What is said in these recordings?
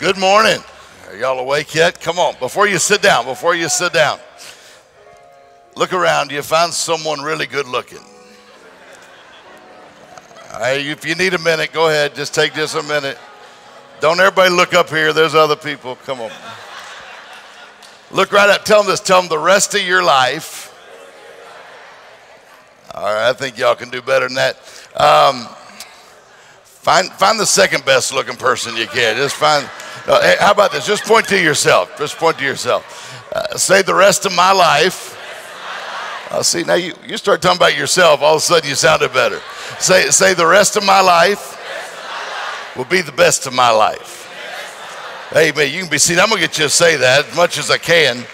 Good morning. Are y'all awake yet? Come on. Before you sit down, before you sit down, look around. You find someone really good looking. if you need a minute, go ahead. Just take just a minute. Don't everybody look up here. There's other people. Come on. Look right up. Tell them this. Tell them the rest of your life. All right. I think y'all can do better than that. Um, find, find the second best looking person you can. Just find. Uh, hey, how about this? Just point to yourself. Just point to yourself. Uh, say the rest of my life. Uh, see, now you, you start talking about yourself, all of a sudden you sounded better. Say, say the rest of my life will be the best of my life. Amen. You can be seen. I'm going to get you to say that as much as I can.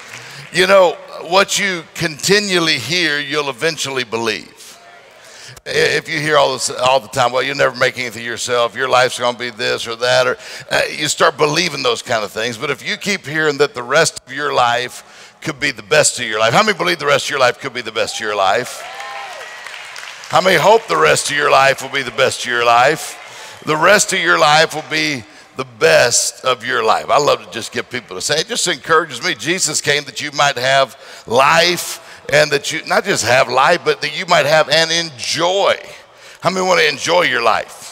You know, what you continually hear, you'll eventually believe. If you hear all this all the time, well, you'll never make anything yourself. Your life's going to be this or that, or uh, you start believing those kind of things. But if you keep hearing that the rest of your life could be the best of your life, how many believe the rest of your life could be the best of your life? How many hope the rest of your life will be the best of your life? The rest of your life will be the best of your life. I love to just get people to say it. Just encourages me. Jesus came that you might have life and that you not just have life, but that you might have and enjoy. How many want to enjoy your life?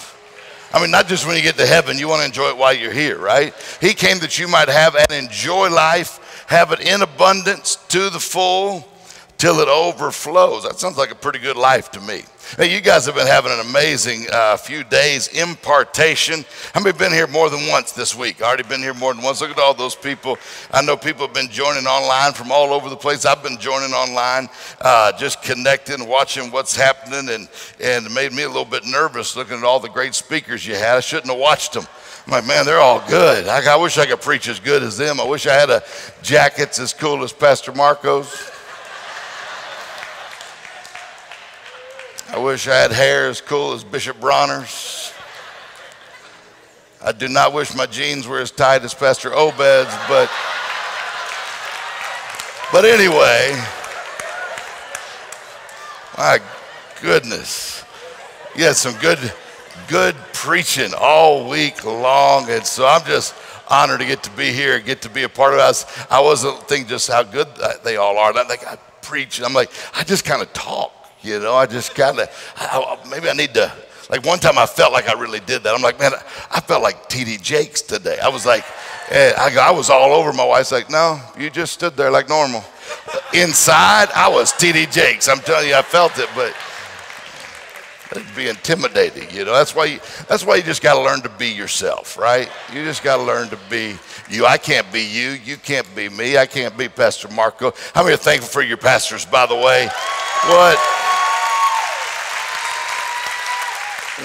I mean, not just when you get to heaven, you want to enjoy it while you're here, right? He came that you might have and enjoy life, have it in abundance to the full till it overflows. That sounds like a pretty good life to me. Hey, you guys have been having an amazing uh, few days. Impartation. How many been here more than once this week? Already been here more than once. Look at all those people. I know people have been joining online from all over the place. I've been joining online, uh, just connecting, watching what's happening, and and it made me a little bit nervous looking at all the great speakers you had. I shouldn't have watched them. I'm like, man, they're all good. I, I wish I could preach as good as them. I wish I had a jackets as cool as Pastor Marco's. I wish I had hair as cool as Bishop Bronner's. I do not wish my jeans were as tight as Pastor Obed's, but but anyway, my goodness. You had some good good preaching all week long. And so I'm just honored to get to be here, get to be a part of us. I wasn't thinking just how good they all are. I think I preach. I'm like, I just kind of talk. You know, I just kind of, maybe I need to, like one time I felt like I really did that. I'm like, man, I felt like TD Jakes today. I was like, eh, I, I was all over. My wife's like, no, you just stood there like normal. Inside, I was TD Jakes. I'm telling you, I felt it, but it'd be intimidating. You know, that's why you, that's why you just got to learn to be yourself, right? You just got to learn to be you. I can't be you. You can't be me. I can't be Pastor Marco. How many are thankful for your pastors, by the way? What?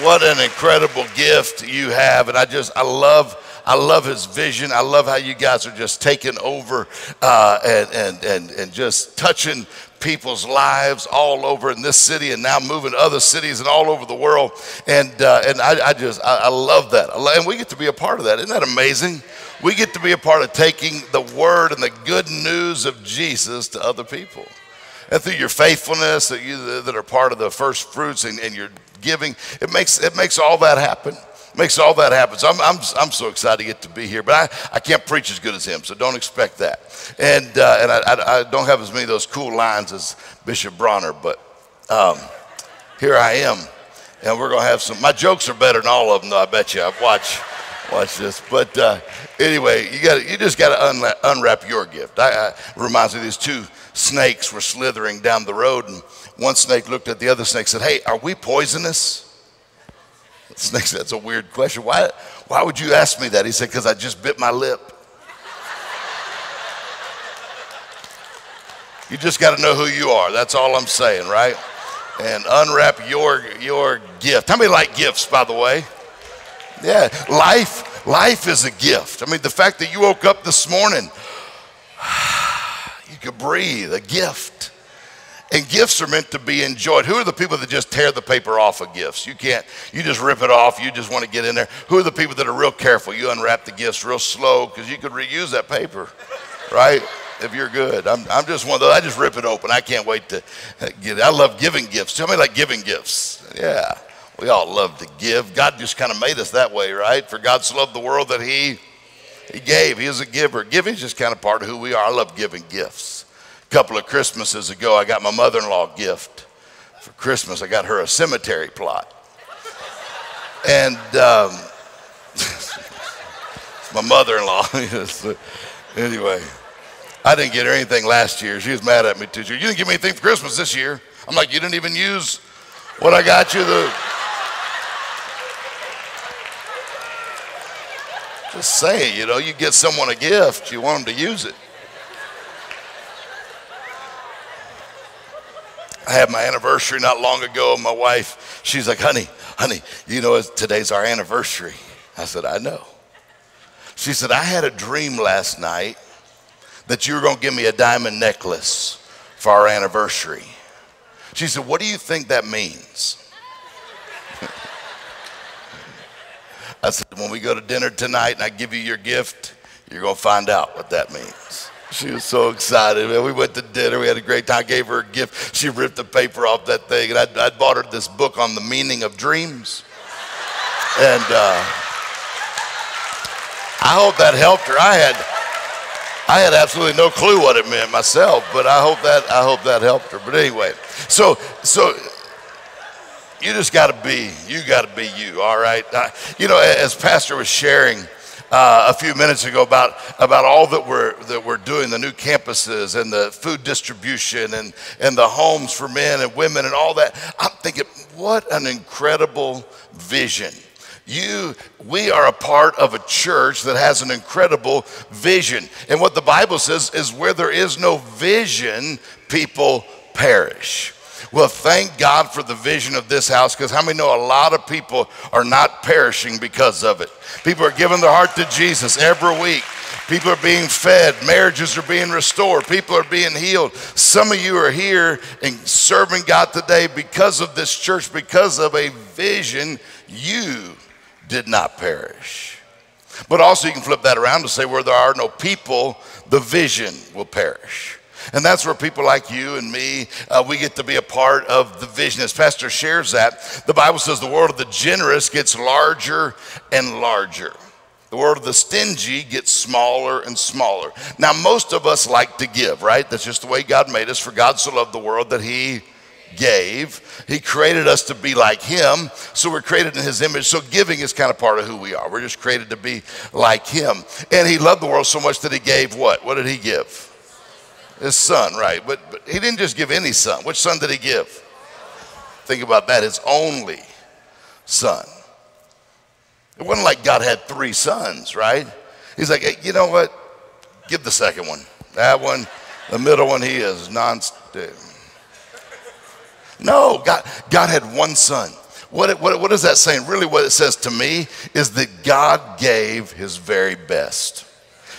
What an incredible gift you have. And I just, I love, I love his vision. I love how you guys are just taking over uh, and, and, and, and just touching people's lives all over in this city and now moving to other cities and all over the world. And, uh, and I, I just, I, I, love that. And we get to be a part of that. Isn't that amazing? We get to be a part of taking the word and the good news of Jesus to other people. And through your faithfulness that, you, that are part of the first fruits and, and your giving. It makes, it makes all that happen. Makes all that happen. So I'm, I'm, I'm so excited to get to be here, but I, I can't preach as good as him, so don't expect that. And, uh, and I, I, I, don't have as many of those cool lines as Bishop Bronner, but um, here I am. And we're going to have some, my jokes are better than all of them, though, I bet you. I watch, watch this. But uh, anyway, you, got you just got to unwrap, unwrap, your gift. I, I, reminds me of these two snakes were slithering down the road, and one snake looked at the other snake and said, Hey, are we poisonous? The snake said, That's a weird question. Why, why would you ask me that? He said, Because I just bit my lip. You just got to know who you are. That's all I'm saying, right? And unwrap your your gift. How many like gifts, by the way? Yeah, life life is a gift. I mean, the fact that you woke up this morning, could breathe, a gift. And gifts are meant to be enjoyed. Who are the people that just tear the paper off of gifts? You can't, you just rip it off. You just want to get in there. Who are the people that are real careful? You unwrap the gifts real slow because you could reuse that paper, right? If you're good. I'm, I'm just one of those. I just rip it open. I can't wait to uh, get it. I love giving gifts. Tell me like giving gifts. Yeah. We all love to give. God just kind of made us that way, right? For God so loved the world that he He gave. He was a giver. Giving is just kind of part of who we are. I love giving gifts. A couple of Christmases ago, I got my mother-in-law a gift. For Christmas, I got her a cemetery plot. And um, my mother-in-law. anyway, I didn't get her anything last year. She was mad at me too. You didn't give me anything for Christmas this year. I'm like, you didn't even use what I got you. The just saying, you know, you get someone a gift, you want them to use it. I had my anniversary not long ago, and my wife, she's like, honey, honey, you know, today's our anniversary. I said, I know. She said, I had a dream last night that you were going to give me a diamond necklace for our anniversary. She said, What do you think that means? I said, When we go to dinner tonight and I give you your gift, you're going to find out what that means. She was so excited. Man, we went to dinner. We had a great time. I gave her a gift. She ripped the paper off that thing. And I, I bought her this book on the meaning of dreams. And uh, I hope that helped her. I had, I had absolutely no clue what it meant myself, but I hope that, I hope that helped her. But anyway, so, so you just got to be, you got to be you, all right? Uh, you know, as Pastor was sharing, uh, a few minutes ago about, about all that we're, that we're doing, the new campuses and the food distribution and, and the homes for men and women and all that. I'm thinking, what an incredible vision. You, we are a part of a church that has an incredible vision. And what the Bible says is where there is no vision, people perish. Well, thank God for the vision of this house because how many know a lot of people are not perishing because of it? People are giving their heart to Jesus every week. People are being fed. Marriages are being restored. People are being healed. Some of you are here and serving God today because of this church, because of a vision. You did not perish. But also, you can flip that around to say, where there are no people, the vision will perish. And that's where people like you and me, uh, we get to be a part of the vision. As Pastor shares that, the Bible says the world of the generous gets larger and larger. The world of the stingy gets smaller and smaller. Now, most of us like to give, right? That's just the way God made us. For God so loved the world that He gave. He created us to be like Him, so we're created in His image. So giving is kind of part of who we are. We're just created to be like Him. And He loved the world so much that He gave what? What did He give? His son, right. But, but he didn't just give any son. Which son did he give? Think about that. His only son. It wasn't like God had three sons, right? He's like, hey, you know what? Give the second one. That one, the middle one, he is non. No, God, God had one son. What, what, what is that saying? Really, what it says to me is that God gave his very best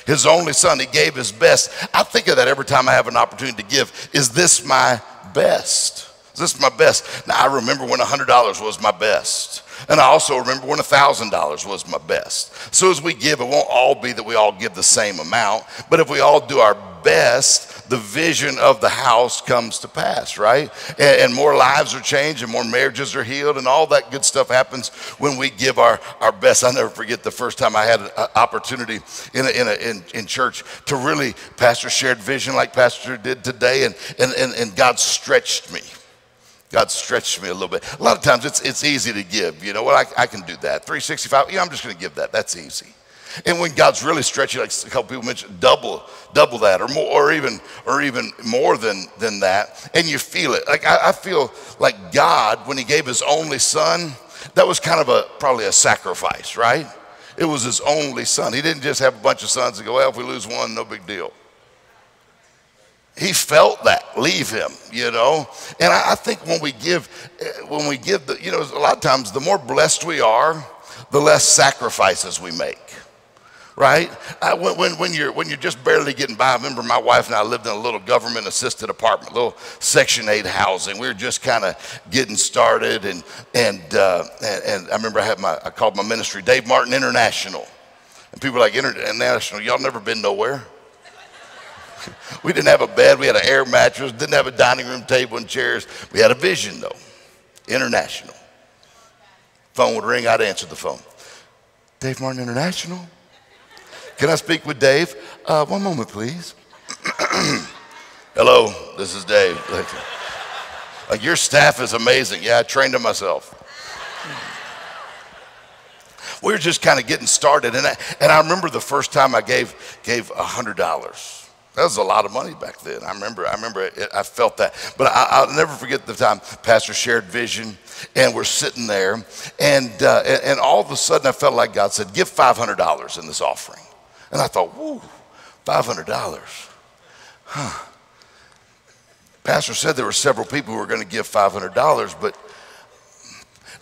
his only son. He gave his best. I think of that every time I have an opportunity to give. Is this my best? Is this my best? Now, I remember when $100 was my best. And I also remember when $1,000 was my best. So as we give, it won't all be that we all give the same amount, but if we all do our best, the vision of the house comes to pass, right? And, and, more lives are changed and more marriages are healed and all that good stuff happens when we give our, our best. I'll never forget the first time I had an opportunity in, a, in, a, in, in church to really, Pastor shared vision like Pastor did today and, and, and, and God stretched me. God stretched me a little bit. A lot of times it's, it's easy to give. You know what? I, I can do that. 365, yeah, I'm just going to give that. That's easy. And when God's really stretching, like a couple people mentioned, double, double that, or more, or even, or even more than than that, and you feel it. Like I, I feel like God, when He gave His only Son, that was kind of a probably a sacrifice, right? It was His only Son. He didn't just have a bunch of sons and go, well, if we lose one, no big deal. He felt that leave him, you know. And I, think when we give, eh, when we give the, you know, a lot of times the more blessed we are, the less sacrifices we make right? I, when, when, when, you're, when you're just barely getting by, I remember my wife and I lived in a little government assisted apartment, little Section 8 housing. We were just kind of getting started. And, and, uh, and, and, I remember I, had my, I called my ministry Dave Martin International. And people were like, International, y'all never been nowhere? we didn't have a bed, we had an air mattress, didn't have a dining room table and chairs. We had a vision though, international. Phone would ring, I'd answer the phone. Dave Martin International? can I speak with Dave? Uh, one moment, please. Hello, this is Dave. Like, your staff is amazing. Yeah, I trained them myself. We were just kind of getting started. And I, and I remember the first time I gave, gave $100. That was a lot of money back then. I remember, I remember it, I felt that. But I, will never forget the time Pastor shared vision and we're sitting there. And, uh, and, and, all of a sudden I felt like God said, give $500 in this offering. And I thought, whoa, $500. Huh. Pastor said there were several people who were going to give $500, but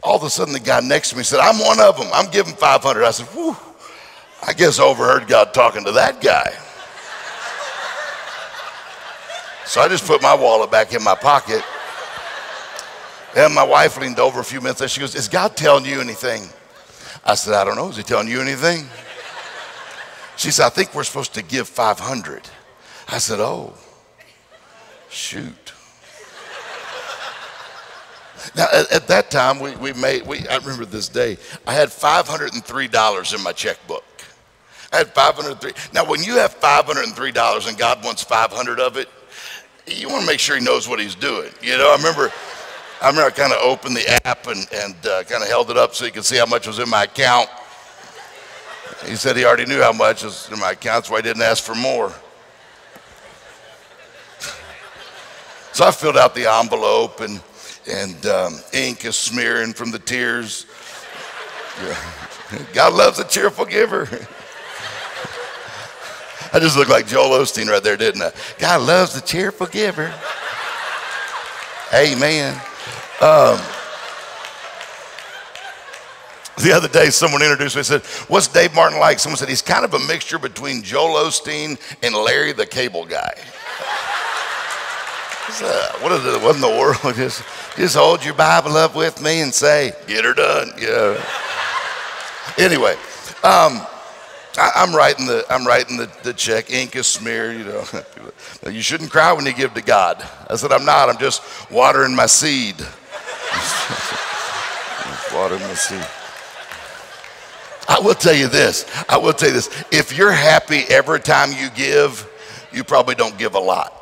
all of a sudden the guy next to me said, I'm one of them. I'm giving 500. I said, whew, I guess I overheard God talking to that guy. So I just put my wallet back in my pocket. And my wife leaned over a few minutes later. She goes, Is God telling you anything? I said, I don't know. Is he telling you anything? She said, I think we're supposed to give 500. I said, Oh, shoot. Now, at, at, that time, we, we made, we, I remember this day, I had $503 in my checkbook. I had 503. Now, when you have $503 and God wants 500 of it, you want to make sure he knows what he's doing. You know, I remember, I remember I kind of opened the app and, and uh, kind of held it up so he could see how much was in my account. He said he already knew how much was in my account, so I didn't ask for more. So I filled out the envelope and, and um, ink is smearing from the tears. God loves a cheerful giver. I just looked like Joel Osteen right there, didn't I? God loves the cheerful giver. Amen. Um, the other day, someone introduced me and said, What's Dave Martin like? Someone said, He's kind of a mixture between Joel Osteen and Larry the Cable Guy. Uh, what, is it, what in the world? Just, just hold your Bible up with me and say, Get her done. Yeah. Anyway, um, I, am writing the I'm writing the, the check, ink is smeared, you know. you shouldn't cry when you give to God. I said, I'm not, I'm just watering my seed. watering my seed. I will tell you this. I will tell you this. If you're happy every time you give, you probably don't give a lot.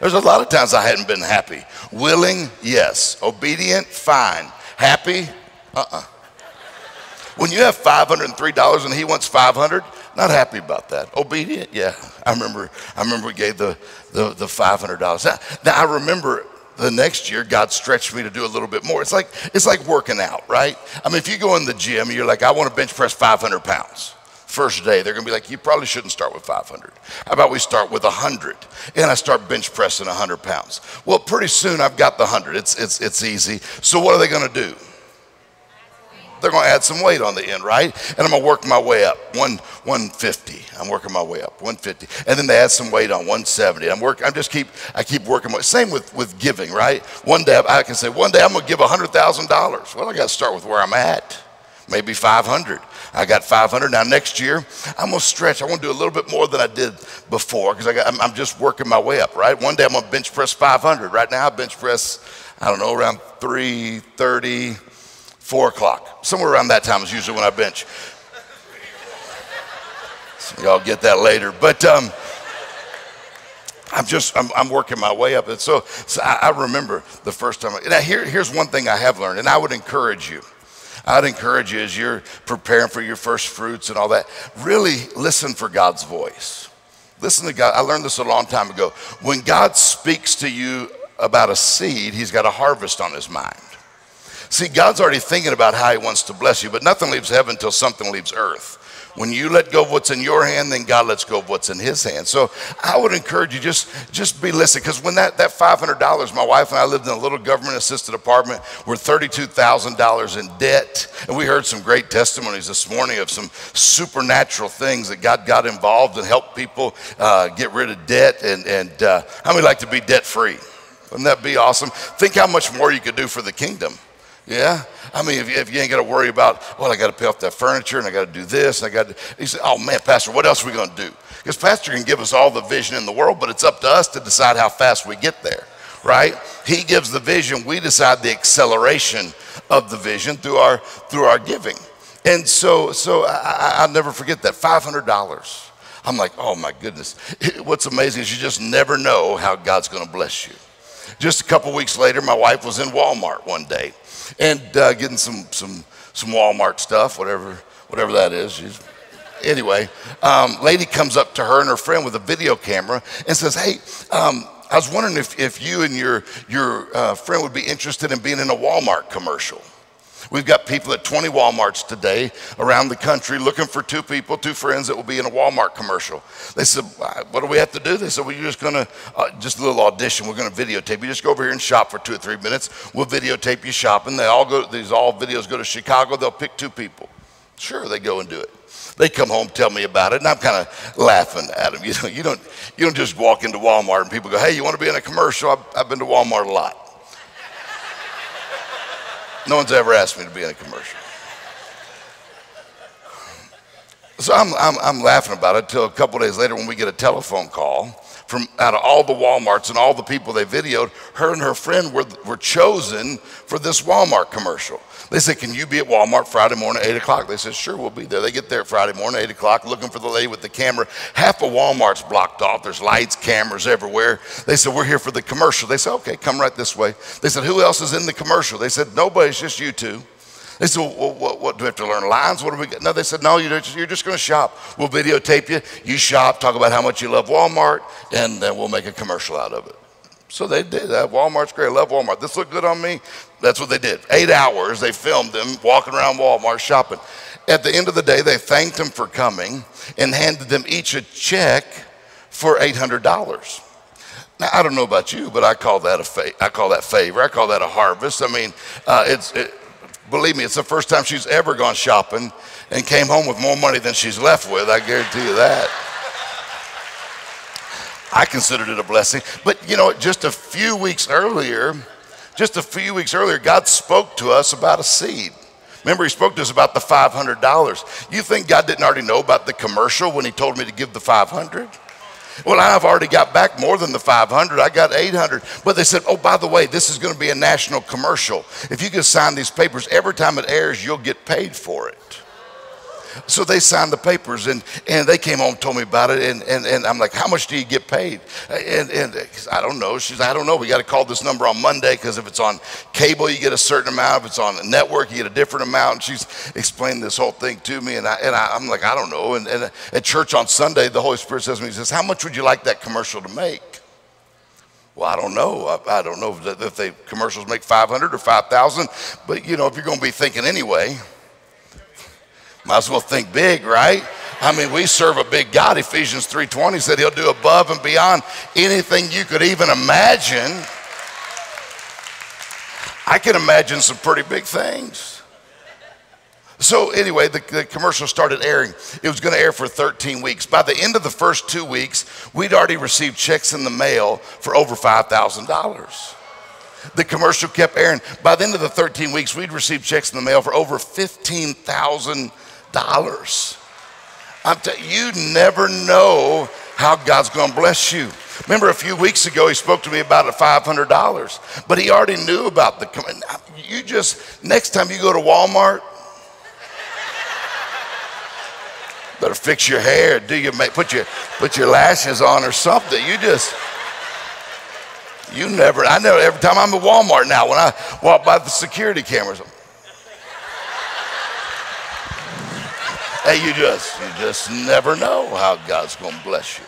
There's a lot of times I hadn't been happy. Willing, yes. Obedient, fine. Happy, uh-uh. When you have $503 and he wants 500, not happy about that. Obedient? Yeah. I remember, I remember we gave the, the, the $500. Now, now I remember the next year God stretched me to do a little bit more. It's like, it's like working out, right? I mean, if you go in the gym you're like, I want to bench press 500 pounds. First day, they're going to be like, you probably shouldn't start with 500. How about we start with 100? And I start bench pressing 100 pounds. Well, pretty soon I've got the 100. It's, it's, it's easy. So what are they going to do? they're going to add some weight on the end, right? And I'm going to work my way up. One, 150. I'm working my way up. 150. And then they add some weight on 170. I'm working. I'm just keep. I keep working. My, same with with giving, right? One day I can say, one day I'm going to give hundred thousand dollars. Well, I got to start with where I'm at. Maybe 500. I got 500. Now next year I'm going to stretch. I want to do a little bit more than I did before because I'm, I'm just working my way up, right? One day I'm going to bench press 500. Right now I bench press. I don't know around 330 four o'clock. Somewhere around that time is usually when I bench. So y'all get that later. But um, I'm just, I'm, I'm, working my way up. And so, so I, I, remember the first time. Now, here, here's one thing I have learned, and I would encourage you. I'd encourage you as you're preparing for your first fruits and all that, really listen for God's voice. Listen to God. I learned this a long time ago. When God speaks to you about a seed, He's got a harvest on His mind. See, God's already thinking about how He wants to bless you, but nothing leaves heaven until something leaves earth. When you let go of what's in your hand, then God lets go of what's in His hand. So I would encourage you just just be listening, because when that that five hundred dollars, my wife and I lived in a little government assisted apartment. We're thirty two thousand dollars in debt, and we heard some great testimonies this morning of some supernatural things that God got involved and helped people uh, get rid of debt. And and uh, how many like to be debt free? Wouldn't that be awesome? Think how much more you could do for the kingdom. Yeah? I mean, if you, if you ain't got to worry about, well, I got to pay off that furniture and I got to do this and I got to, he said, oh man, Pastor, what else are we going to do? Because Pastor can give us all the vision in the world, but it's up to us to decide how fast we get there. right? He gives the vision. We decide the acceleration of the vision through our through our giving. And so, so I, will never forget that $500. I'm like, oh my goodness. What's amazing is you just never know how God's going to bless you. Just a couple weeks later, my wife was in Walmart one day and uh, getting some, some, some Walmart stuff, whatever, whatever that is. She's, anyway, um, lady comes up to her and her friend with a video camera and says, hey, um, I was wondering if, if you and your, your uh, friend would be interested in being in a Walmart commercial. We've got people at 20 Walmarts today around the country looking for two people, two friends that will be in a Walmart commercial. They said, What do we have to do? They said, Well, you're just going to, uh, just a little audition. We're going to videotape you. Just go over here and shop for two or three minutes. We'll videotape you shopping. They all go, these all videos go to Chicago. They'll pick two people. Sure, they go and do it. They come home, tell me about it, and I'm kind of laughing at them. You know, you don't, you don't just walk into Walmart and people go, "Hey, you want to be in a commercial?" I've, I've been to Walmart a lot. No one's ever asked me to be in a commercial. So I'm, I'm, I'm laughing about it until a couple days later when we get a telephone call from out of all the Walmarts and all the people they videoed, her and her friend were, were chosen for this Walmart commercial. They said, Can you be at Walmart Friday morning at 8 o'clock? They said, Sure, we'll be there. They get there Friday morning, 8 o'clock, looking for the lady with the camera. Half of Walmart's blocked off. There's lights, cameras everywhere. They said, We're here for the commercial. They said, Okay, come right this way. They said, Who else is in the commercial? They said, Nobody, it's just you two. They said, well, what, what, do we have to learn lines? What do we get? No, they said, no, you're just, you're just going to shop. We'll videotape you. You shop, talk about how much you love Walmart, and then we'll make a commercial out of it. So they did that. Walmart's great. I love Walmart. This looked good on me. That's what they did. Eight hours, they filmed them walking around Walmart shopping. At the end of the day, they thanked them for coming and handed them each a check for $800. Now, I don't know about you, but I call that a fa- I call that favor. I call that a harvest. I mean, uh, it's, it, believe me, it's the first time she's ever gone shopping and came home with more money than she's left with. I guarantee you that. I considered it a blessing. But you know, just a few weeks earlier, just a few weeks earlier, God spoke to us about a seed. Remember, He spoke to us about the $500. You think God didn't already know about the commercial when He told me to give the 500? Well, I've already got back more than the 500. I got 800. But they said, oh, by the way, this is going to be a national commercial. If you can sign these papers, every time it airs, you'll get paid for it. So they signed the papers and, and they came home and told me about it. And, and, and I'm like, how much do you get paid? And, and I don't know. She's I don't know. We got to call this number on Monday because if it's on cable, you get a certain amount. If it's on the network, you get a different amount. And she's explained this whole thing to me. And, I, and I, am like, I don't know. And, and at church on Sunday, the Holy Spirit says to me, He says, how much would you like that commercial to make? Well, I don't know. I, I don't know if, if the commercials make 500 or 5,000. But, you know, if you're going to be thinking anyway, might as well think big, right? I mean, we serve a big God. Ephesians 3:20 said he'll do above and beyond anything you could even imagine. I can imagine some pretty big things. So anyway, the, the, commercial started airing. It was going to air for 13 weeks. By the end of the first two weeks, we'd already received checks in the mail for over $5,000. The commercial kept airing. By the end of the 13 weeks, we'd received checks in the mail for over 15,000 dollars. I'm t- you never know how God's going to bless you. Remember, a few weeks ago, he spoke to me about a $500, but he already knew about the. You just, next time you go to Walmart, better fix your hair, do your put your put your lashes on or something. You just you never I know every time I'm at Walmart now when I walk by the security cameras, Hey, you just you just never know how God's going to bless you.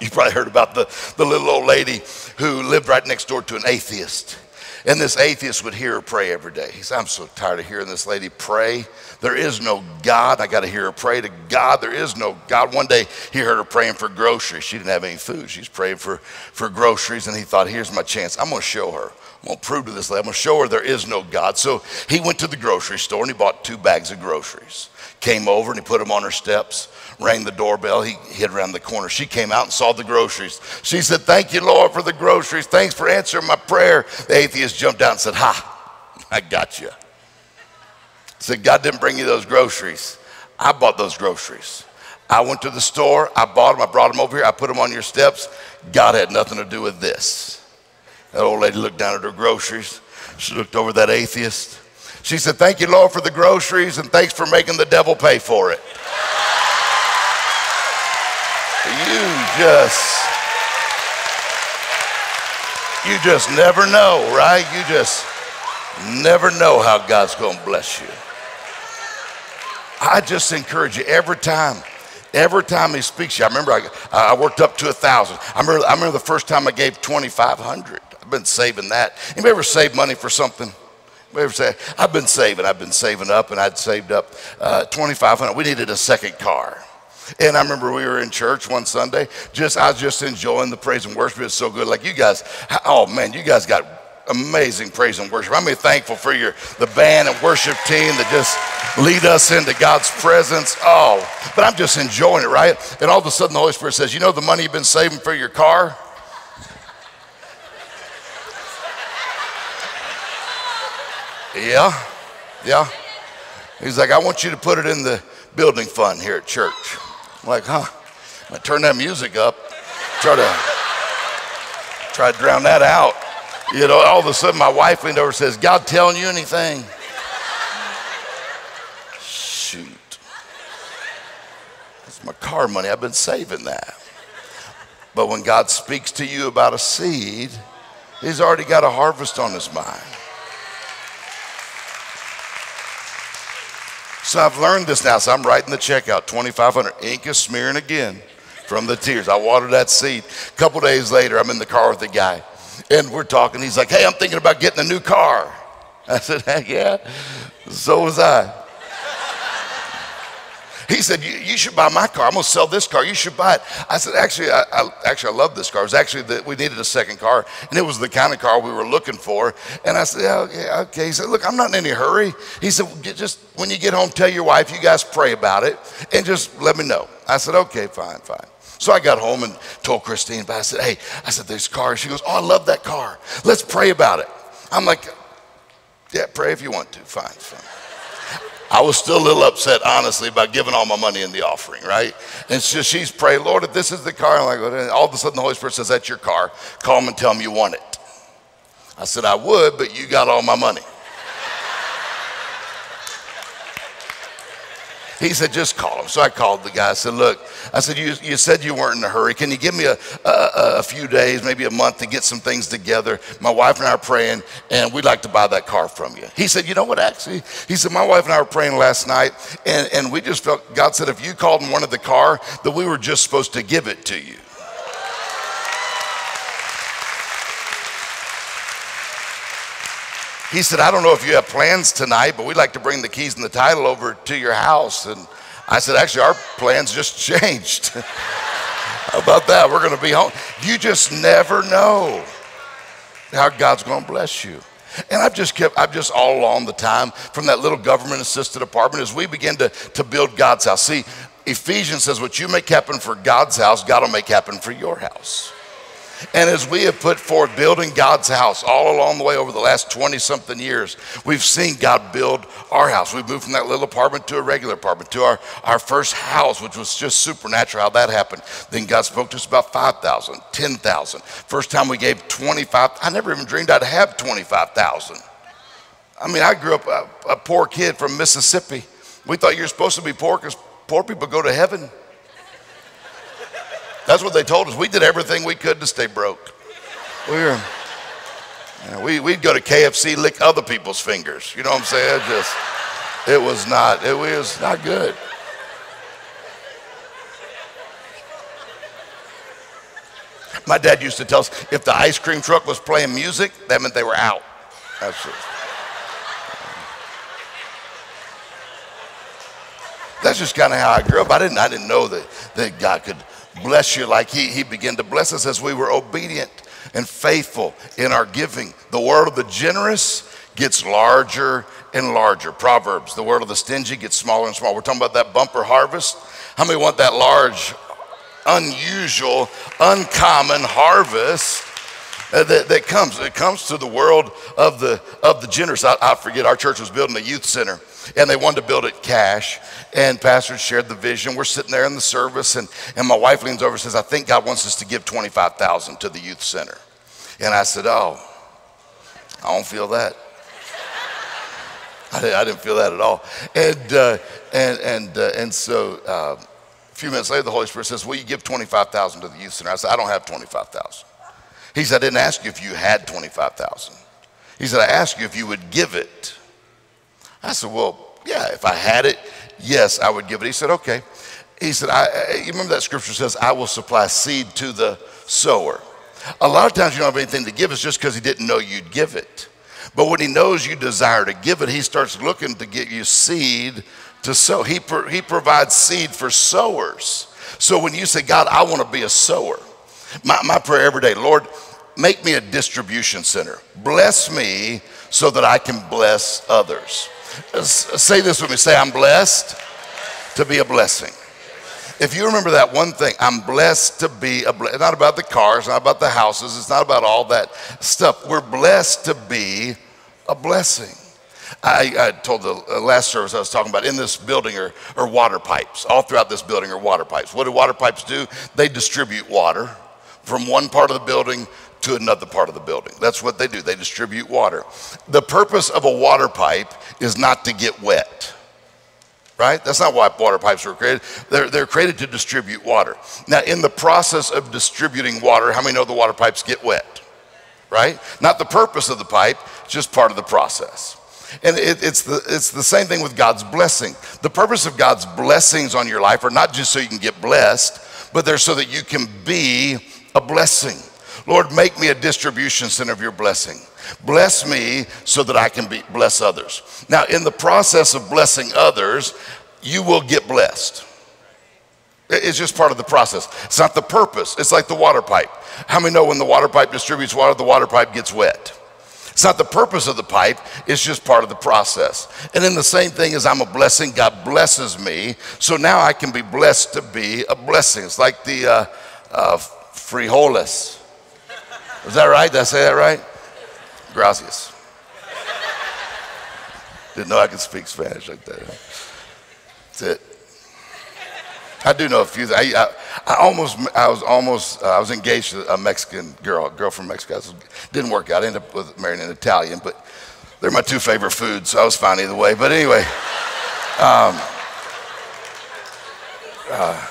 You probably heard about the, the little old lady who lived right next door to an atheist. And this atheist would hear her pray every day. He said, I'm so tired of hearing this lady pray. There is no God. I got to hear her pray to God. There is no God. One day he heard her praying for groceries. She didn't have any food. She's praying for, for groceries. And he thought, here's my chance. I'm going to show her. I'm going to prove to this lady. I'm going to show her there is no God. So he went to the grocery store and he bought two bags of groceries. Came over and he put them on her steps, rang the doorbell. He hid around the corner. She came out and saw the groceries. She said, Thank you, Lord, for the groceries. Thanks for answering my prayer. The atheist jumped out and said, Ha, I got you. Said, God didn't bring you those groceries. I bought those groceries. I went to the store, I bought them, I brought them over here, I put them on your steps. God had nothing to do with this. That old lady looked down at her groceries. She looked over that atheist. She said, Thank you, Lord, for the groceries, and thanks for making the devil pay for it. You just, you just never know, right? You just never know how God's going to bless you. I just encourage you every time Every time he speaks, to you. I remember I, I worked up to a thousand. I remember, I remember the first time I gave 2,500. I've been saving that. Anybody ever save money for something? Anybody ever say, I've been saving, I've been saving up, and I'd saved up uh, 2,500. We needed a second car. And I remember we were in church one Sunday. Just I was just enjoying the praise and worship. It's so good. Like you guys, oh man, you guys got amazing praise and worship. I'm thankful for your the band and worship team that just lead us into God's presence. Oh, but I'm just enjoying it, right? And all of a sudden the Holy Spirit says, You know the money you've been saving for your car? Yeah, yeah. He's like, I want you to put it in the building fund here at church. I'm like, huh? I turn that music up, try to try to drown that out. You know, all of a sudden my wife leaned over and says, God telling you anything? Shoot. That's my car money. I've been saving that. But when God speaks to you about a seed, He's already got a harvest on His mind. So I've learned this now. So I'm writing the check out, 2,500. Ink is smearing again from the tears. I watered that seed. A couple days later, I'm in the car with the guy. And we're talking. He's like, hey, I'm thinking about getting a new car. I said, yeah. So was I. He said, you, you, should buy my car. I'm going to sell this car. You should buy it. I said, actually, I, I actually, I love this car. It was actually that we needed a second car, and it was the kind of car we were looking for. And I said, okay, okay. He said, look, I'm not in any hurry. He said, just when you get home, tell your wife you guys pray about it, and just let me know. I said, okay, fine, fine. So I got home and told Christine, but I said, hey, I said, there's cars. She goes, oh, I love that car. Let's pray about it. I'm like, yeah, pray if you want to. Fine, fine. I was still a little upset, honestly, about giving all my money in the offering, right? And so she's praying, Lord, if this is the car, I'm like, all of a sudden the Holy Spirit says, that's your car. Call them and tell them you want it. I said, I would, but you got all my money. He said, just call him. So I called the guy. I said, look, I said, you, you said you weren't in a hurry. Can you give me a, a, a, few days, maybe a month to get some things together? My wife and I are praying, and we'd like to buy that car from you. He said, you know what, actually? He said, my wife and I were praying last night, and, and we just felt, God said, if you called and wanted the car, that we were just supposed to give it to you. He said, I don't know if you have plans tonight, but we'd like to bring the keys and the title over to your house. And I said, actually, our plans just changed. How about that? We're going to be home. You just never know how God's going to bless you. And I've just kept, I've just all along the time from that little government assisted apartment as we begin to, to build God's house. See, Ephesians says, what you make happen for God's house, God will make happen for your house. And as we have put forth building God's house all along the way over the last 20 something years, we've seen God build our house. We moved from that little apartment to a regular apartment to our, our first house, which was just supernatural how that happened. Then God spoke to us about 5,000, 10,000. First time we gave 25, I never even dreamed I'd have 25,000. I mean, I grew up a, a poor kid from Mississippi. We thought you're supposed to be poor because poor people go to heaven. That's what they told us. We did everything we could to stay broke. We were, we, we'd go to KFC, lick other people's fingers. You know what I'm saying? Just, it was not, it was not good. My dad used to tell us if the ice cream truck was playing music, that meant they were out. That's it. That's just kind of how I grew up. I didn't, I didn't know that, that God could bless you like he, he began to bless us as we were obedient and faithful in our giving. The word of the generous gets larger and larger. Proverbs, the word of the stingy gets smaller and smaller. We're talking about that bumper harvest. How many want that large, unusual, uncommon harvest? Uh, that, that, comes. It comes to the world of the of the generous. I, I forget. Our church was building a youth center, and they wanted to build it cash and pastor shared the vision. We're sitting there in the service, and, and my wife leans over and says, I think God wants us to give 25,000 to the youth center. And I said, Oh, I don't feel that. I, didn't feel that at all. And, uh, and, and, uh, and so uh, a few minutes later, the Holy Spirit says, Will you give 25000 to the youth center? I said, I don't have 25000 He said, I didn't ask you if you had 25000 He said, I asked you if you would give it. I said, Well, yeah, if I had it, yes, I would give it. He said, Okay. He said, I, eh, You remember that scripture says, I will supply seed to the sower. A lot of times you don't have anything to give, it's just because he didn't know you'd give it. But when he knows you desire to give it, he starts looking to get you seed to sow. He, pro- he provides seed for sowers. So when you say, God, I want to be a sower, my, my prayer every day, Lord, make me a distribution center. Bless me so that I can bless others. Say this with me say, I'm blessed to be a blessing. If you remember that one thing, I'm blessed to be a blessing. Not about the cars, not about the houses, it's not about all that stuff. We're blessed to be a blessing. I, I, told the uh, last service I was talking about in this building are, are water pipes. All throughout this building are water pipes. What do water pipes do? They distribute water from one part of the building to another part of the building. That's what they do. They distribute water. The purpose of a water pipe is not to get wet right? That's not why water pipes were created. They're, they're created to distribute water. Now, in the process of distributing water, how many know the water pipes get wet? Right? Not the purpose of the pipe, just part of the process. And it, it's, the, it's the same thing with God's blessing. The purpose of God's blessings on your life are not just so you can get blessed, but they're so that you can be a blessing. Lord, make me a distribution center of your blessing. Bless me so that I can be, bless others. Now, in the process of blessing others, you will get blessed. It's just part of the process. It's not the purpose. It's like the water pipe. How many know when the water pipe distributes water, the water pipe gets wet? It's not the purpose of the pipe, it's just part of the process. And then the same thing as I'm a blessing, God blesses me. So now I can be blessed to be a blessing. It's like the uh, uh, frijoles. Is that right? Did I say that right? Gracias. Didn't know I could speak Spanish like that. That's it. I do know a few. I, I, I almost, I was almost, uh, I was engaged to a Mexican girl, a girl from Mexico. Didn't work out. I ended up with marrying an Italian, but they're my two favorite foods, so I was fine either way. But anyway, um, uh,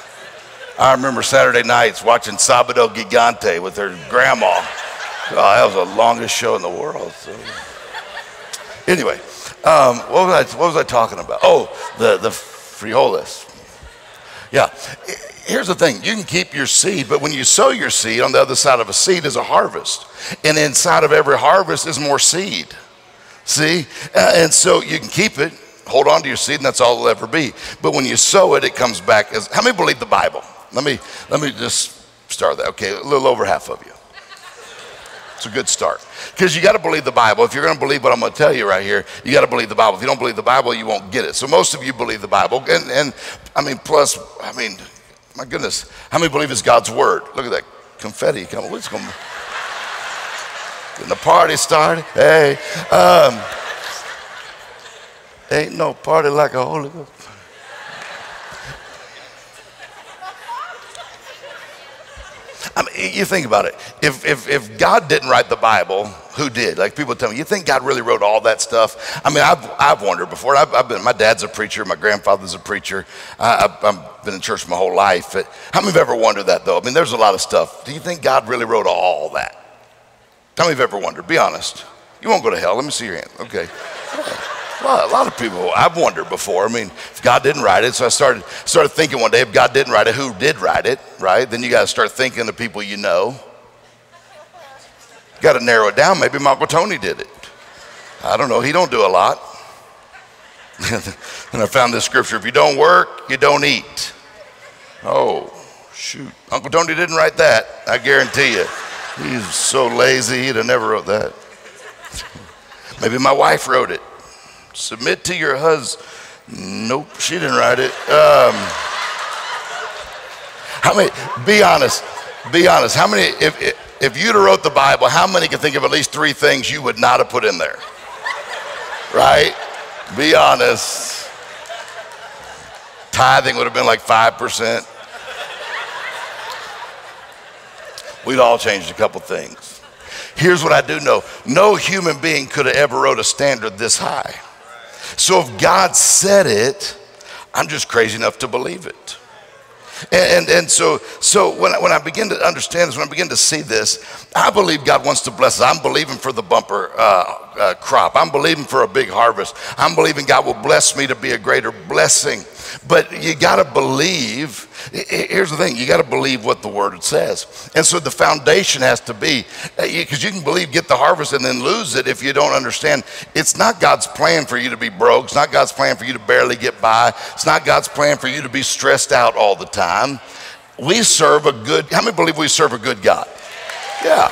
I remember Saturday nights watching Sábado Gigante with her grandma. That was the longest show in the world. So. Anyway, um, what, was I, what was I talking about? Oh, the, the frijoles. Yeah. Here's the thing you can keep your seed, but when you sow your seed, on the other side of a seed is a harvest. And inside of every harvest is more seed. See? Uh, and so you can keep it, hold on to your seed, and that's all it'll ever be. But when you sow it, it comes back as how many believe the Bible? Let me let me just start that. Okay, a little over half of you. It's a good start. Because you got to believe the Bible. If you're going to believe what I'm going to tell you right here, you got to believe the Bible. If you don't believe the Bible, you won't get it. So most of you believe the Bible. And, and I mean, plus, I mean, my goodness, how many believe it's God's word? Look at that confetti coming. What's going Getting the party started. Hey, um, ain't no party like a Holy Ghost. I mean, you think about it. If, if, if God didn't write the Bible, who did? Like people tell me, you think God really wrote all that stuff? I mean, I've, I've wondered before. I've, I've been, my dad's a preacher. My grandfather's a preacher. I, I've, I've been in church my whole life. But how many have ever wondered that though? I mean, there's a lot of stuff. Do you think God really wrote all that? How many have ever wondered? Be honest. You won't go to hell. Let me see your hand. Okay. A lot, a lot, of people, I've wondered before. I mean, if God didn't write it, so I started, started thinking one day, if God didn't write it, who did write it, right? Then you got to start thinking of people you know. Got to narrow it down. Maybe my Uncle Tony did it. I don't know. He don't do a lot. and I found this scripture: if you don't work, you don't eat. Oh, shoot! Uncle Tony didn't write that. I guarantee you. He's so lazy. He'd have never wrote that. Maybe my wife wrote it. Submit to your husband. Nope, she didn't write it. Um, how many? Be honest. Be honest. How many? If, if you'd have wrote the Bible, how many can think of at least three things you would not have put in there? Right? Be honest. Tithing would have been like five percent. We'd all changed a couple things. Here's what I do know no human being could have ever wrote a standard this high. So if God said it, I'm just crazy enough to believe it. And, and, and, so, so when, I, when I begin to understand this, when I begin to see this, I believe God wants to bless us. I'm believing for the bumper uh, uh, crop. I'm believing for a big harvest. I'm believing God will bless me to be a greater blessing. But you got to believe. Here's the thing you got to believe what the word says. And so the foundation has to be because uh, you can believe, get the harvest, and then lose it if you don't understand. It's not God's plan for you to be broke. It's not God's plan for you to barely get by. It's not God's plan for you to be stressed out all the time. We serve a good, how many believe we serve a good God? Yeah.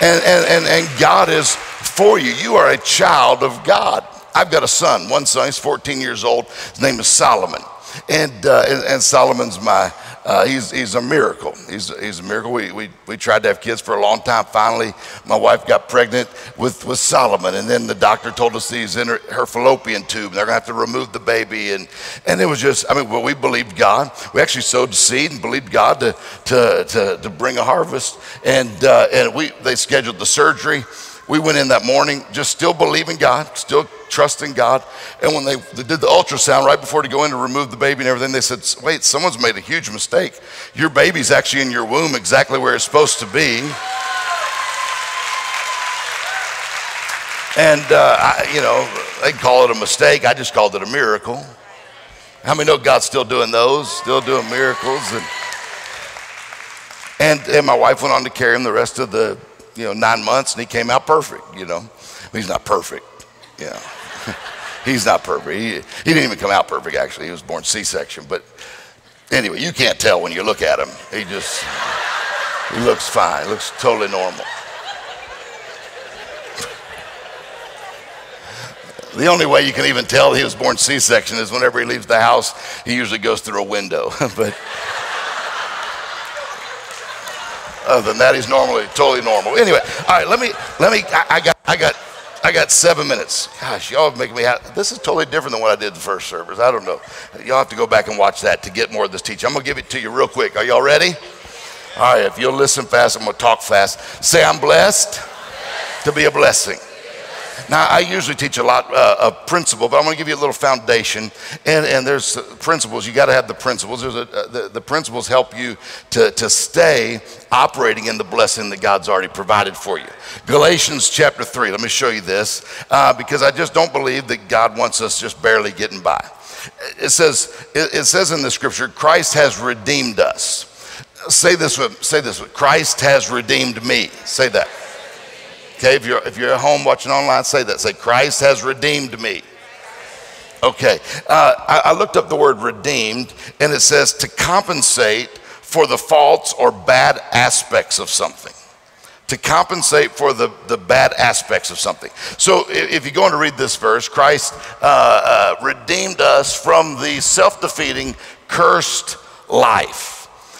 And, and, and, and God is for you. You are a child of God. I've got a son, one son, he's 14 years old. His name is Solomon. And, uh, and, and, Solomon's my, uh, he's, he's a miracle. He's, he's a miracle. We, we, we tried to have kids for a long time. Finally, my wife got pregnant with, with Solomon. And then the doctor told us he's in her, her fallopian tube. And They're going to have to remove the baby. And, and it was just, I mean, well, we believed God. We actually sowed seed and believed God to, to, to, to bring a harvest. And, uh, and we, they scheduled the surgery. We went in that morning just still believing God, still trusting God. And when they, they did the ultrasound right before to go in to remove the baby and everything, they said, Wait, someone's made a huge mistake. Your baby's actually in your womb exactly where it's supposed to be. And, uh, I, you know, they call it a mistake. I just called it a miracle. How many know God's still doing those, still doing miracles? And, and, and my wife went on to carry him the rest of the you know, nine months and he came out perfect, you know. He's not perfect, yeah. He's not perfect. He, he didn't even come out perfect, actually. He was born C-section. But anyway, you can't tell when you look at him. He just, he looks fine. Looks totally normal. The only way you can even tell he was born C-section is whenever he leaves the house, he usually goes through a window. but other than that, he's normally totally normal. Anyway, all right, let me, let me, I, I got, I got, I got seven minutes. Gosh, y'all are making me happy. This is totally different than what I did the first service. I don't know. Y'all have to go back and watch that to get more of this teaching. I'm going to give it to you real quick. Are y'all ready? All right, if you'll listen fast, I'm going to talk fast. Say, I'm blessed to be a blessing. Now, I usually teach a lot uh, of principle, but I'm going to give you a little foundation. And, and there's principles. You got to have the principles. There's a, uh, the, the principles help you to, to stay operating in the blessing that God's already provided for you. Galatians chapter 3. Let me show you this uh, because I just don't believe that God wants us just barely getting by. It says, it, it says in the scripture, Christ has redeemed us. Say this with, say this with, Christ has redeemed me. Say that. Okay, if you're, if you're at home watching online, say that. Say, Christ has redeemed me. Okay, uh, I, I looked up the word redeemed, and it says to compensate for the faults or bad aspects of something. To compensate for the, the bad aspects of something. So if you're going to read this verse, Christ uh, uh, redeemed us from the self defeating, cursed life.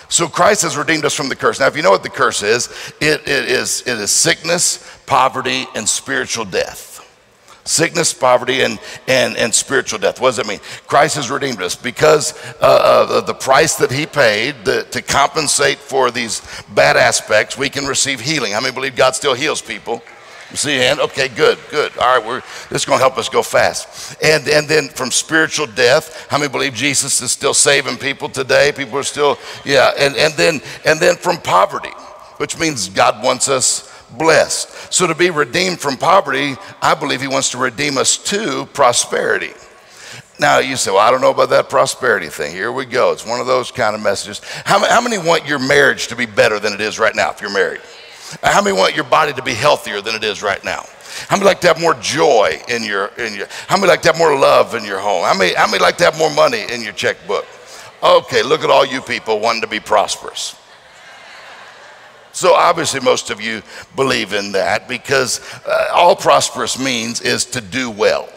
So Christ has redeemed us from the curse. Now, if you know what the curse is, it, it is it is sickness, poverty, and spiritual death. Sickness, poverty, and, and, and spiritual death. What does that mean? Christ has redeemed us because uh, uh, the price that He paid the, to compensate for these bad aspects, we can receive healing. How many believe God still heals people? See hand? Okay, good, good. All right, we're, this is going to help us go fast. And, and then from spiritual death, how many believe Jesus is still saving people today? People are still, yeah. And, and, then, and then from poverty, which means God wants us blessed. So to be redeemed from poverty, I believe he wants to redeem us to prosperity. Now you say, well, I don't know about that prosperity thing. Here we go. It's one of those kind of messages. How, how many want your marriage to be better than it is right now if you're married? How many want your body to be healthier than it is right now? How many like to have more joy in your in your how many like to have more love in your home? How many how many like to have more money in your checkbook? Okay, look at all you people wanting to be prosperous. So obviously, most of you believe in that because uh, all prosperous means is to do well.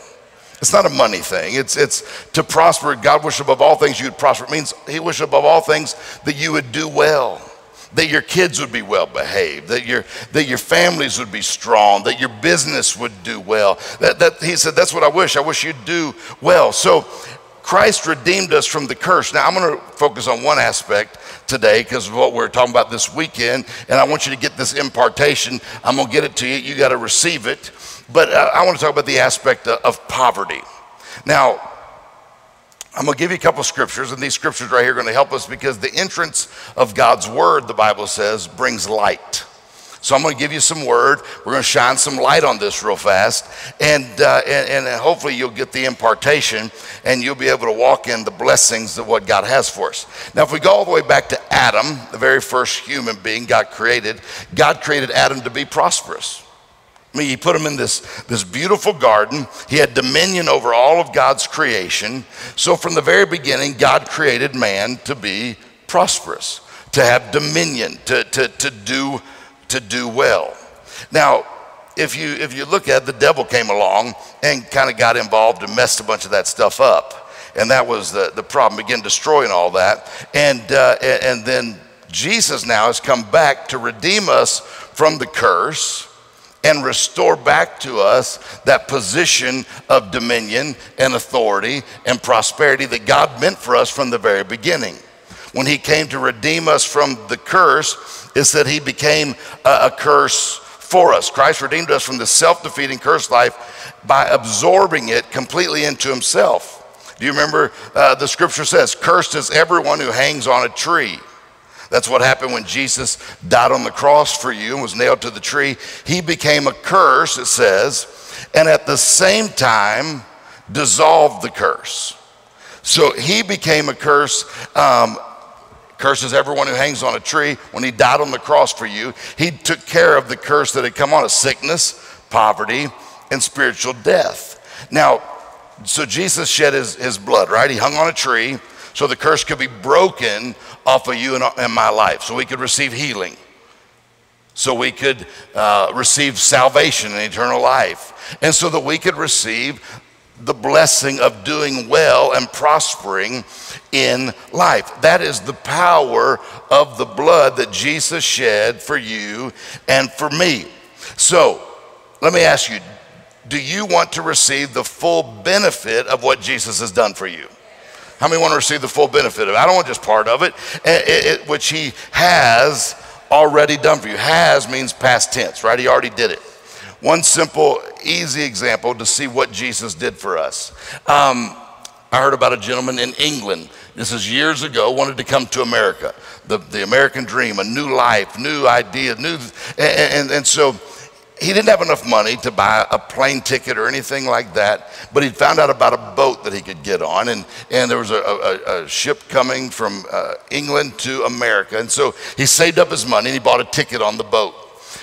It's not a money thing. It's, it's to prosper. God wish above all things you would prosper. It means He wish above all things that you would do well, that your kids would be well behaved, that your, that your families would be strong, that your business would do well. That, that, he said, That's what I wish. I wish you'd do well. So Christ redeemed us from the curse. Now, I'm going to focus on one aspect today because of what we're talking about this weekend, and I want you to get this impartation. I'm going to get it to you. You got to receive it. But uh, I want to talk about the aspect of, of poverty. Now, I'm going to give you a couple scriptures, and these scriptures right here are going to help us because the entrance of God's word, the Bible says, brings light. So I'm going to give you some word. We're going to shine some light on this real fast, and, uh, and, and hopefully you'll get the impartation, and you'll be able to walk in the blessings of what God has for us. Now, if we go all the way back to Adam, the very first human being God created, God created Adam to be prosperous. He put him in this, this beautiful garden. He had dominion over all of God's creation. So, from the very beginning, God created man to be prosperous, to have dominion, to, to, to, do, to do well. Now, if you, if you look at it, the devil came along and kind of got involved and messed a bunch of that stuff up. And that was the, the problem, began destroying all that. And, uh, and then Jesus now has come back to redeem us from the curse and restore back to us that position of dominion and authority and prosperity that God meant for us from the very beginning. When He came to redeem us from the curse, is that He became a, a curse for us. Christ redeemed us from the self defeating curse life by absorbing it completely into Himself. Do you remember uh, the scripture says, Cursed is everyone who hangs on a tree. That's what happened when Jesus died on the cross for you and was nailed to the tree. He became a curse, it says, and at the same time dissolved the curse. So he became a curse. Um, curses everyone who hangs on a tree. When he died on the cross for you, he took care of the curse that had come on us sickness, poverty, and spiritual death. Now, so Jesus shed his, his blood, right? He hung on a tree so the curse could be broken off of you and, my life, so we could receive healing, so we could uh, receive salvation and eternal life, and so that we could receive the blessing of doing well and prospering in life. That is the power of the blood that Jesus shed for you and for me. So, let me ask you do you want to receive the full benefit of what Jesus has done for you? How many want to receive the full benefit of it? I don't want just part of it, it, it, which he has already done for you. Has means past tense, right? He already did it. One simple, easy example to see what Jesus did for us. Um, I heard about a gentleman in England. This is years ago, wanted to come to America. The, the American dream, a new life, new idea, new, and, and, and so he didn't have enough money to buy a plane ticket or anything like that, but he'd found out about a boat that he could get on, and, and there was a, a, a ship coming from uh, England to America. And so he saved up his money and he bought a ticket on the boat.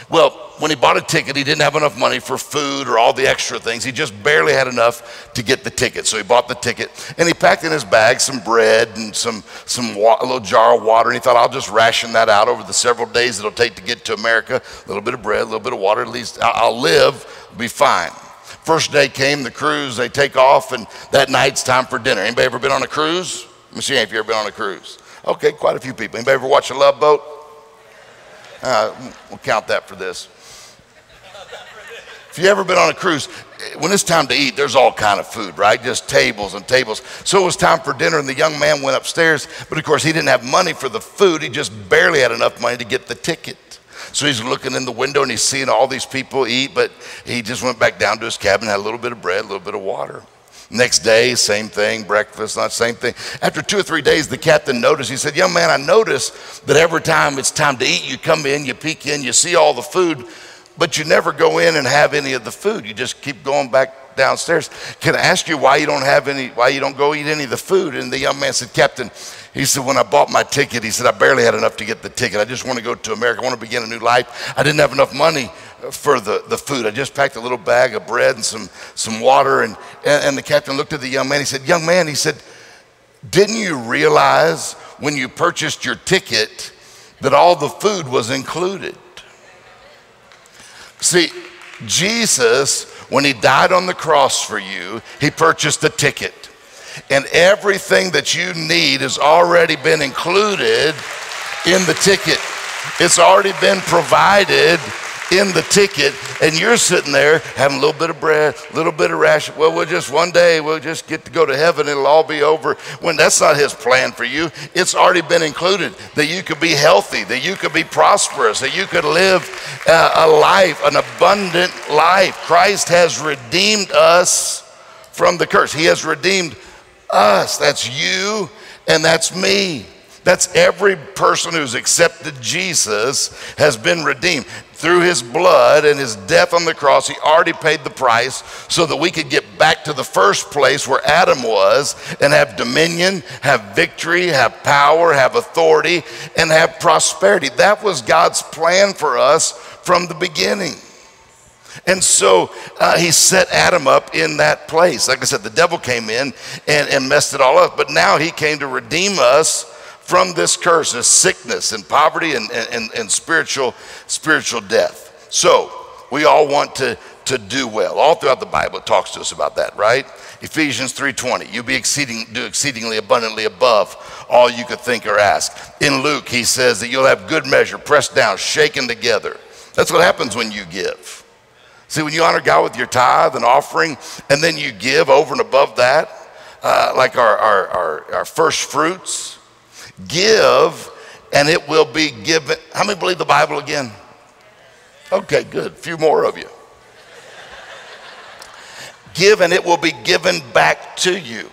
Well, when he bought a ticket, he didn't have enough money for food or all the extra things. He just barely had enough to get the ticket. So he bought the ticket and he packed in his bag some bread and some, some a little jar of water. And he thought, I'll just ration that out over the several days it'll take to get to America. A little bit of bread, a little bit of water, at least I'll live, be fine. First day came, the cruise, they take off, and that night's time for dinner. Anybody ever been on a cruise? Let me see if you ever been on a cruise. Okay, quite a few people. Anybody ever watch a love boat? Uh, we'll count that for this. If you ever been on a cruise, when it's time to eat, there's all kind of food, right? Just tables and tables. So it was time for dinner, and the young man went upstairs. But of course, he didn't have money for the food. He just barely had enough money to get the ticket. So he's looking in the window and he's seeing all these people eat, but he just went back down to his cabin, had a little bit of bread, a little bit of water. Next day, same thing, breakfast, not same thing. After two or three days, the captain noticed, he said, Young man, I noticed that every time it's time to eat, you come in, you peek in, you see all the food, but you never go in and have any of the food. You just keep going back downstairs. Can I ask you why you don't have any, why you don't go eat any of the food? And the young man said, Captain, he said, when I bought my ticket, he said, I barely had enough to get the ticket. I just want to go to America. I want to begin a new life. I didn't have enough money for the, the food. I just packed a little bag of bread and some, some water. And, and the captain looked at the young man. He said, Young man, he said, didn't you realize when you purchased your ticket that all the food was included? See, Jesus, when he died on the cross for you, he purchased a ticket. And everything that you need has already been included in the ticket. It's already been provided in the ticket, and you're sitting there having a little bit of bread, a little bit of ration. Well, we'll just one day we'll just get to go to heaven. It'll all be over. When that's not His plan for you, it's already been included that you could be healthy, that you could be prosperous, that you could live uh, a life, an abundant life. Christ has redeemed us from the curse. He has redeemed us. That's you and that's me. That's every person who's accepted Jesus has been redeemed through his blood and his death on the cross. He already paid the price so that we could get back to the first place where Adam was and have dominion, have victory, have power, have authority, and have prosperity. That was God's plan for us from the beginning. And so uh, he set Adam up in that place. Like I said, the devil came in and, and messed it all up, but now he came to redeem us from this curse, this sickness and poverty and, and, and spiritual, spiritual death. So we all want to, to do well. All throughout the Bible, it talks to us about that, right? Ephesians 3:20, you be exceeding, do exceedingly abundantly above all you could think or ask. In Luke, he says that you'll have good measure, pressed down, shaken together. That's what happens when you give. See, when you honor God with your tithe and offering, and then you give over and above that, uh, like our, our, our, our first fruits, Give, and it will be given. How many believe the Bible again? Okay, good. A few more of you. Give, and it will be given back to you.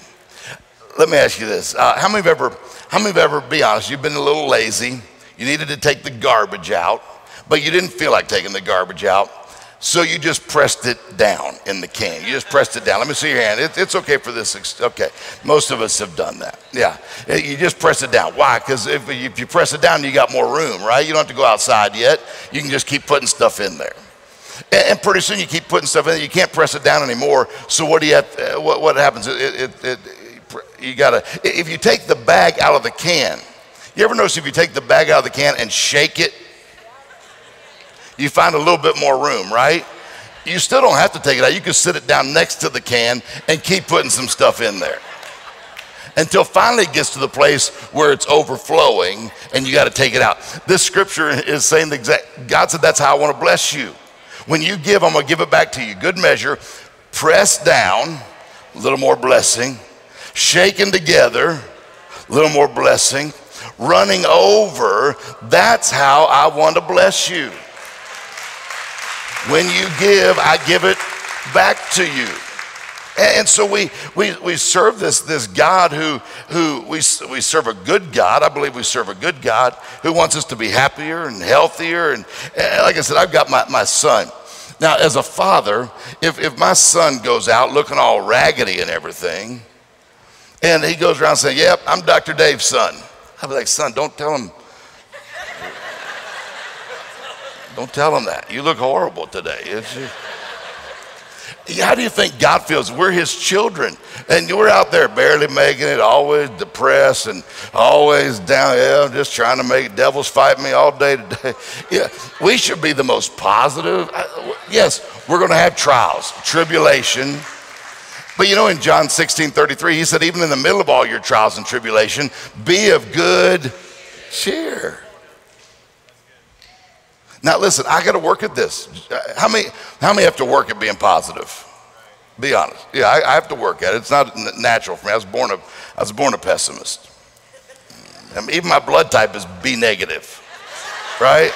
Let me ask you this: uh, How many have ever, how many have ever, be honest, you've been a little lazy. You needed to take the garbage out, but you didn't feel like taking the garbage out. So you just pressed it down in the can. You just pressed it down. Let me see your hand. It, it's okay for this. Okay. Most of us have done that. Yeah. You just press it down. Why? Because if, if you press it down, you got more room, right? You don't have to go outside yet. You can just keep putting stuff in there. And, and pretty soon you keep putting stuff in there. You can't press it down anymore. So what do you have, uh, what, what happens? It, it, you got to, if you take the bag out of the can, you ever notice if you take the bag out of the can and shake it, you find a little bit more room, right? You still don't have to take it out. You can sit it down next to the can and keep putting some stuff in there until finally it gets to the place where it's overflowing and you got to take it out. This scripture is saying the exact, God said, That's how I want to bless you. When you give, I'm going to give it back to you. Good measure, pressed down, a little more blessing, shaken together, a little more blessing, running over. That's how I want to bless you. When you give, I give it back to you. And so we, we, we serve this, this God who, who we, we serve a good God. I believe we serve a good God who wants us to be happier and healthier. And, and like I said, I've got my, my son. Now, as a father, if, if my son goes out looking all raggedy and everything, and he goes around saying, Yep, I'm Dr. Dave's son. I'd be like, Son, don't tell him don't tell them that. You look horrible today. how do you think God feels? We're His children, and we're out there barely making it, always depressed and always down. Yeah, I'm just trying to make devils fight me all day today. Yeah, we should be the most positive. Yes, we're going to have trials, tribulation. But you know, in John 16 33, he said, even in the middle of all your trials and tribulation, be of good cheer. Now, listen, I got to work at this. Uh, how many, how many have to work at being positive? Be honest. Yeah, I, I have to work at it. It's not natural for me. I was born a, I was born a pessimist. Mm. I mean, even my blood type is B negative, right?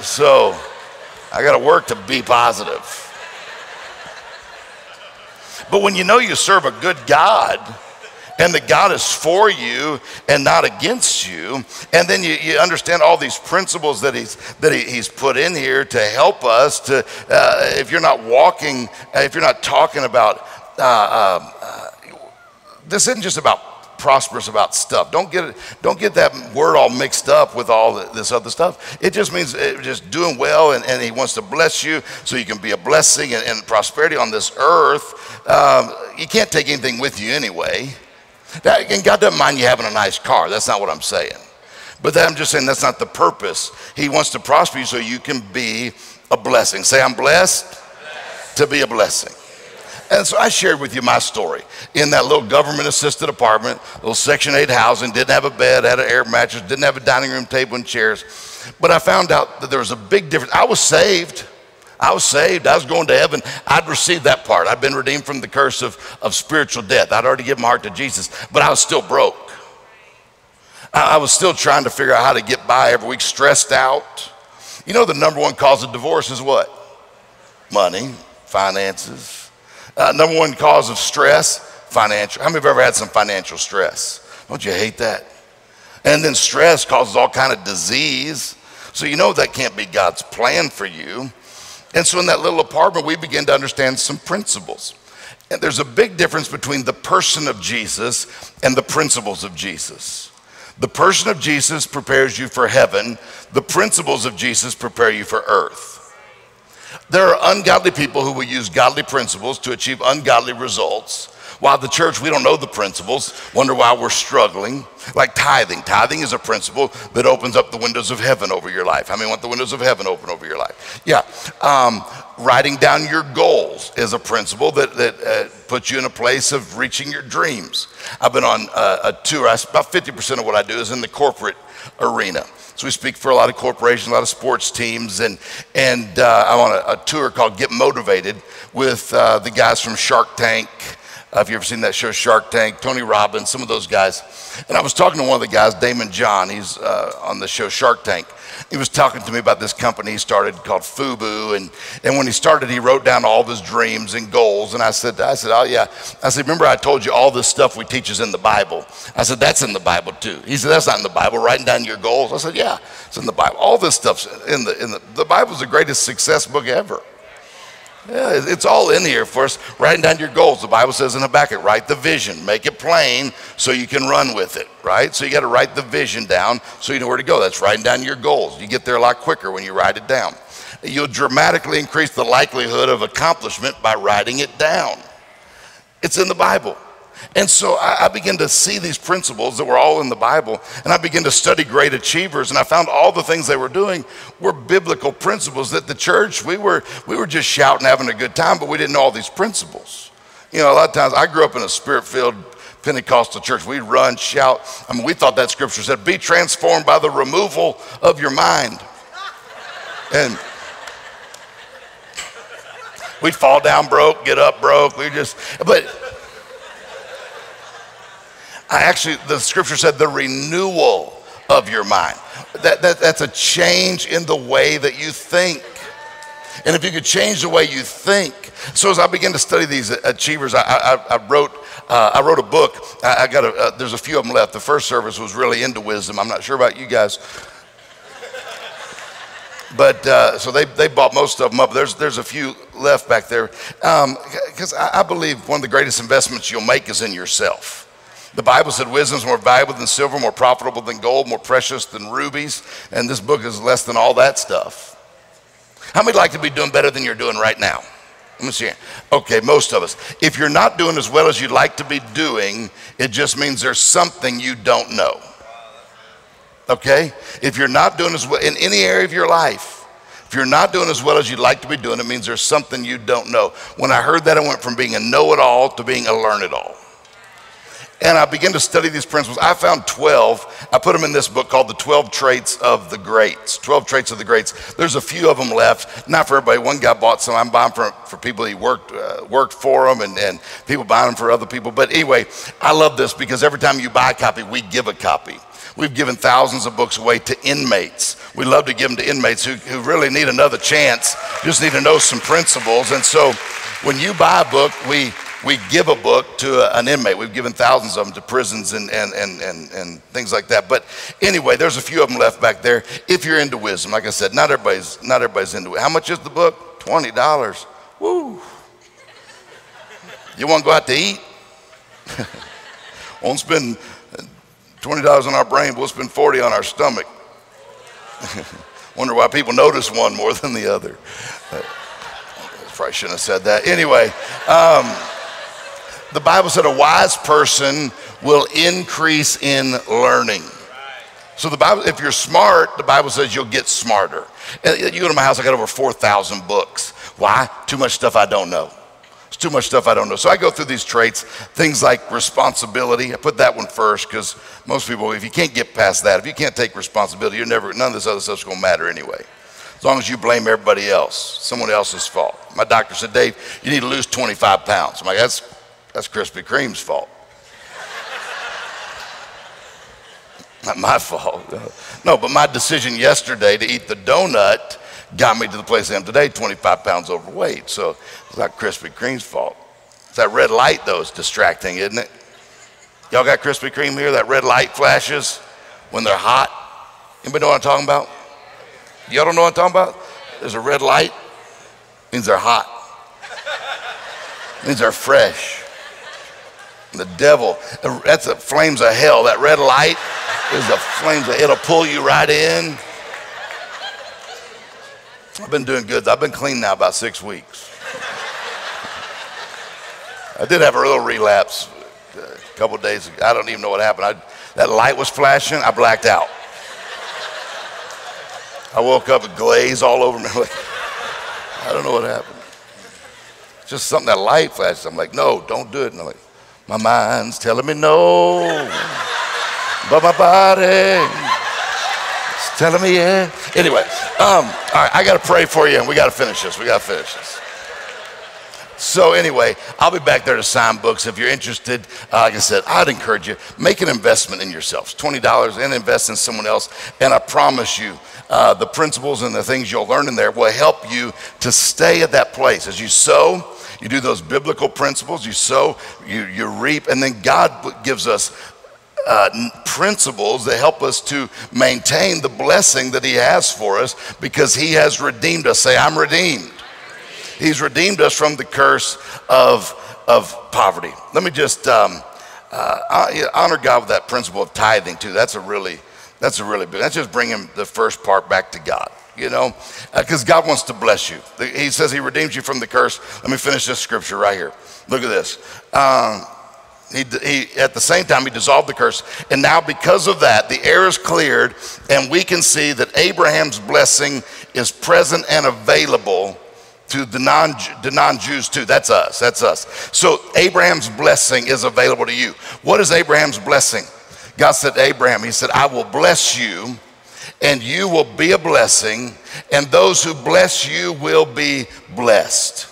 So I got to work to be positive. But when you know you serve a good God, and that God is for you and not against you. And then you, you understand all these principles that He's, that he, he's put in here to help us to, uh, if you're not walking, uh, if you're not talking about, uh, um, uh, this isn't just about prosperous about stuff. Don't get it, don't get that word all mixed up with all this other stuff. It just means uh, just doing well, and, and He wants to bless you so you can be a blessing and, and prosperity on this earth. Um, you can't take anything with you anyway. That, and God doesn't mind you having a nice car. That's not what I'm saying. But I'm just saying that's not the purpose. He wants to prosper you so you can be a blessing. Say, I'm blessed, blessed. to be a blessing. And so I shared with you my story in that little government assisted apartment, little Section 8 housing, didn't have a bed, had an air mattress, didn't have a dining room table and chairs. But I found out that there was a big difference. I was saved. I was saved. I was going to heaven. I'd received that part. I'd been redeemed from the curse of, of spiritual death. I'd already given my heart to Jesus, but I was still broke. I, I was still trying to figure out how to get by every week, stressed out. You know, the number one cause of divorce is what? Money, finances. Uh, number one cause of stress, financial. How many of you ever had some financial stress? Don't you hate that? And then stress causes all kind of disease. So you know that can't be God's plan for you. And so in that little apartment, we begin to understand some principles. And there's a big difference between the person of Jesus and the principles of Jesus. The person of Jesus prepares you for heaven. The principles of Jesus prepare you for earth. There are ungodly people who will use godly principles to achieve ungodly results. While the church, we don't know the principles, wonder why we're struggling. Like tithing. Tithing is a principle that opens up the windows of heaven over your life. How many want the windows of heaven open over your life? Yeah. Um, writing down your goals is a principle that, that uh, puts you in a place of reaching your dreams. I've been on a, a tour. I, about 50% of what I do is in the corporate arena. So we speak for a lot of corporations, a lot of sports teams, and and uh, I'm on a, a, tour called Get Motivated with uh, the guys from Shark Tank. Uh, if you ever seen that show, Shark Tank, Tony Robbins, some of those guys. And I was talking to one of the guys, Daymond John. He's uh, on the show Shark Tank. He was talking to me about this company he started called FUBU. And, and when he started, he wrote down all of his dreams and goals. And I said, I said, oh yeah. I said, remember I told you all this stuff we teach is in the Bible. I said, that's in the Bible too. He said, that's not in the Bible. Writing down your goals. I said, yeah, it's in the Bible. All this stuff's in the, in the, the Bible's the greatest success book ever. Yeah, it's all in here for us. Writing down your goals. The Bible says in Habakkuk write the vision, make it plain so you can run with it, right? So you got to write the vision down so you know where to go. That's writing down your goals. You get there a lot quicker when you write it down. You'll dramatically increase the likelihood of accomplishment by writing it down. It's in the Bible. And so I, I began to see these principles that were all in the Bible, and I began to study great achievers, and I found all the things they were doing were biblical principles that the church, we were, we were just shouting, having a good time, but we didn't know all these principles. You know, a lot of times I grew up in a spirit filled Pentecostal church. We'd run, shout. I mean, we thought that scripture said, be transformed by the removal of your mind. And we'd fall down broke, get up broke. We just, but I actually, the scripture said the renewal of your mind. That, that, that's a change in the way that you think. And if you could change the way you think. So as I began to study these achievers, I, I, I wrote, uh, I wrote a book. I, I got a, uh, there's a few of them left. The first service was really into wisdom. I'm not sure about you guys. But uh, so they, they bought most of them up. There's, there's a few left back there. Because um, I, I believe one of the greatest investments you'll make is in yourself. The Bible said wisdom is more valuable than silver, more profitable than gold, more precious than rubies. And this book is less than all that stuff. How many like to be doing better than you're doing right now? Let me see. Okay, most of us. If you're not doing as well as you'd like to be doing, it just means there's something you don't know. Okay? If you're not doing as well in any area of your life, if you're not doing as well as you'd like to be doing, it means there's something you don't know. When I heard that, I went from being a know it all to being a learn it all. And I began to study these principles. I found 12. I put them in this book called The 12 Traits of the Greats. 12 Traits of the Greats. There's a few of them left. Not for everybody. One guy bought some. I'm buying for, for people he worked, uh, worked for them and, and people buying them for other people. But anyway, I love this because every time you buy a copy, we give a copy. We've given thousands of books away to inmates. We love to give them to inmates who, who really need another chance, just need to know some principles. And so when you buy a book, we we give a book to an inmate. We've given thousands of them to prisons and, and, and, and, and things like that. But anyway, there's a few of them left back there. If you're into wisdom, like I said, not everybody's, not everybody's into it. How much is the book? $20. Woo. You want to go out to eat? Won't spend $20 on our brain, we'll spend 40 on our stomach. Wonder why people notice one more than the other. Uh, probably shouldn't have said that. Anyway, um, the Bible said a wise person will increase in learning. So the Bible, if you're smart, the Bible says you'll get smarter. You go to my house, I got over 4,000 books. Why? Too much stuff I don't know. It's too much stuff I don't know. So I go through these traits, things like responsibility. I put that one first because most people, if you can't get past that, if you can't take responsibility, you're never, none of this other stuff's gonna matter anyway. As long as you blame everybody else, someone else's fault. My doctor said, Dave, you need to lose 25 pounds. I'm like, that's, that's Krispy Kreme's fault. Not my fault. No, but my decision yesterday to eat the donut got me to the place I am today, 25 pounds overweight. So it's not Krispy Kreme's fault. It's that red light, though, is distracting, isn't it? Y'all got Krispy Kreme here? That red light flashes when they're hot. Anybody know what I'm talking about? Y'all don't know what I'm talking about? There's a red light, means they're hot. means they're fresh. The devil, that's the flames of hell. That red light is the flames of, it'll pull you right in. I've been doing good. I've been clean now about six weeks. I did have a little relapse a couple days ago. I don't even know what happened. I, that light was flashing. I blacked out. I woke up with glaze all over me. I don't know what happened. Just something that light flashed. I'm like, no, don't do it. And I'm like, my mind's telling me no, but my body is telling me yeah. Anyway, um, all right, I got to pray for you, and we got to finish this. We got to finish this. So anyway, I'll be back there to sign books. If you're interested, uh, like I said, I'd encourage you, make an investment in yourselves, $20 and invest in someone else. And I promise you, uh, the principles and the things you'll learn in there will help you to stay at that place. As you sow, you do those biblical principles, you sow, you, you reap, and then God gives us uh, principles that help us to maintain the blessing that He has for us because He has redeemed us. Say, I'm redeemed. He's redeemed us from the curse of, of poverty. Let me just um, uh, honor God with that principle of tithing too. That's a really, that's a really big, that's just bringing the first part back to God, you know, because uh, God wants to bless you. He says he redeems you from the curse. Let me finish this scripture right here. Look at this. Um, he, he, at the same time, he dissolved the curse. And now, because of that, the air is cleared, and we can see that Abraham's blessing is present and available to the non the non-Jews too. That's us. That's us. So Abraham's blessing is available to you. What is Abraham's blessing? God said to Abraham, He said, I will bless you, and you will be a blessing, and those who bless you will be blessed.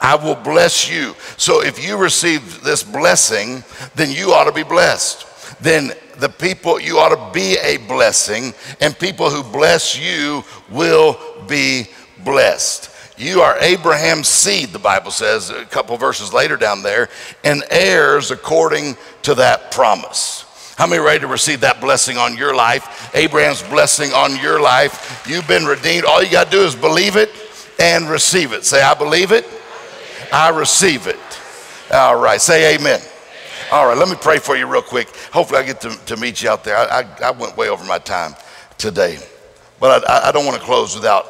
I will bless you. So if you receive this blessing, then you ought to be blessed. Then the people, you ought to be a blessing, and people who bless you will be blessed. You are Abraham's seed, the Bible says a couple verses later down there, and heirs according to that promise. How many ready to receive that blessing on your life? Abraham's blessing on your life. You've been redeemed. All you got to do is believe it and receive it. Say, I believe it. I receive it. All right. Say amen. All right. Let me pray for you real quick. Hopefully, I get to, to meet you out there. I, I, I went way over my time today, but I, I don't want to close without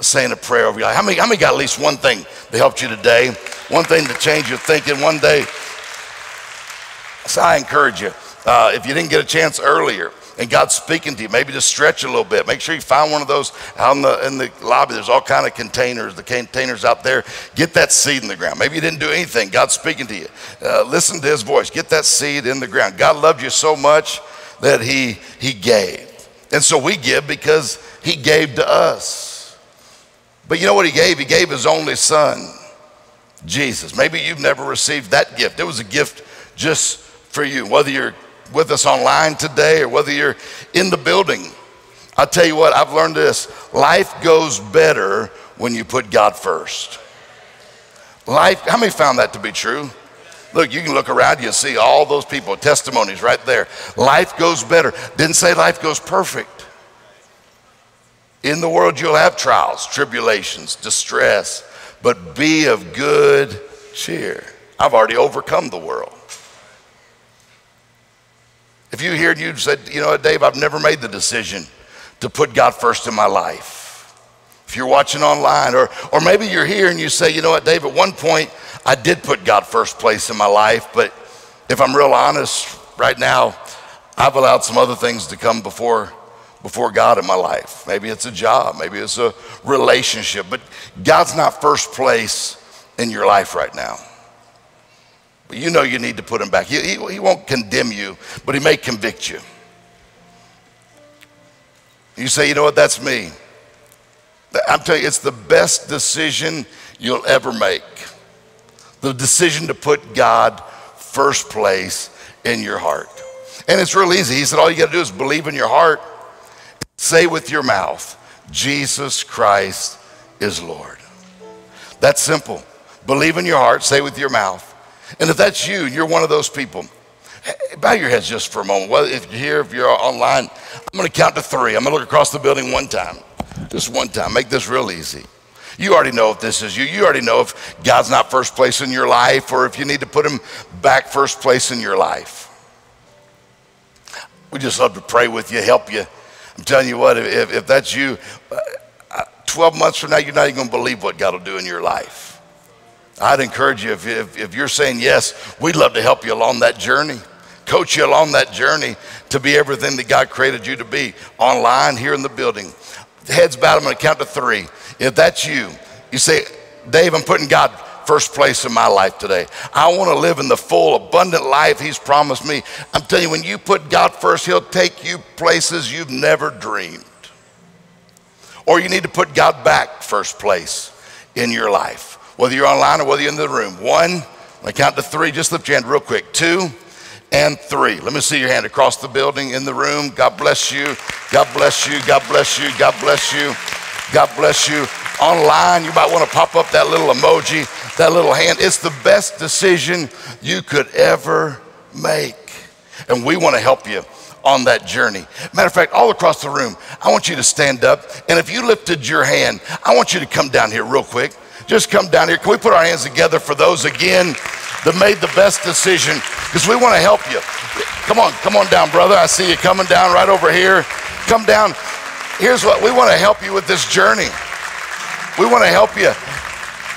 saying a prayer over life. How many, how many got at least one thing that helped you today? One thing to change your thinking one day? So I encourage you, uh, if you didn't get a chance earlier and God's speaking to you, maybe just stretch a little bit. Make sure you find one of those out in the, in the lobby. There's all kind of containers, the containers out there. Get that seed in the ground. Maybe you didn't do anything. God's speaking to you. Uh, listen to his voice. Get that seed in the ground. God loved you so much that he, he gave. And so we give because he gave to us. But you know what he gave? He gave his only son, Jesus. Maybe you've never received that gift. It was a gift just for you, whether you're with us online today or whether you're in the building. I'll tell you what, I've learned this life goes better when you put God first. Life, how many found that to be true? Look, you can look around, you see all those people, testimonies right there. Life goes better. Didn't say life goes perfect. In the world, you'll have trials, tribulations, distress, but be of good cheer. I've already overcome the world. If you hear and you said, you know what, Dave, I've never made the decision to put God first in my life. If you're watching online, or, or maybe you're here and you say, you know what, Dave, at one point I did put God first place in my life, but if I'm real honest right now, I've allowed some other things to come before before God in my life. Maybe it's a job, maybe it's a relationship, but God's not first place in your life right now. But you know you need to put him back. He, he, he won't condemn you, but he may convict you. You say, you know what, that's me. I'm telling you, it's the best decision you'll ever make. The decision to put God first place in your heart. And it's real easy. He said, all you got to do is believe in your heart, say with your mouth, Jesus Christ is Lord. That's simple. Believe in your heart, say with your mouth. And if that's you, and you're one of those people, bow your heads just for a moment. Well, if you're here, if you're online, I'm going to count to three. I'm going to look across the building one time, just one time. Make this real easy. You already know if this is you. You already know if God's not first place in your life or if you need to put him back first place in your life. We just love to pray with you, help you. I'm telling you what, if, if that's you, uh, 12 months from now, you're not even going to believe what God will do in your life. I'd encourage you, if, if, if you're saying yes, we'd love to help you along that journey, coach you along that journey to be everything that God created you to be online, here in the building. Heads bowed, I'm to count to three. If that's you, you say, Dave, I'm putting God first place in my life today. I want to live in the full, abundant life He's promised me. I'm telling you, when you put God first, He'll take you places you've never dreamed. Or you need to put God back first place in your life, whether you're online or whether you're in the room. One, I count to three, just lift your hand real quick. Two, and three. Let me see your hand across the building, in the room. God bless you. God bless you. God bless you. God bless you. God bless you. Online, you might want to pop up that little emoji, that little hand. It's the best decision you could ever make. And we want to help you on that journey. Matter of fact, all across the room, I want you to stand up. And if you lifted your hand, I want you to come down here real quick. Just come down here. Can we put our hands together for those again that made the best decision? Because we want to help you. Come on, come on down, brother. I see you coming down right over here. Come down. Here's what we want to help you with this journey. We want to help you.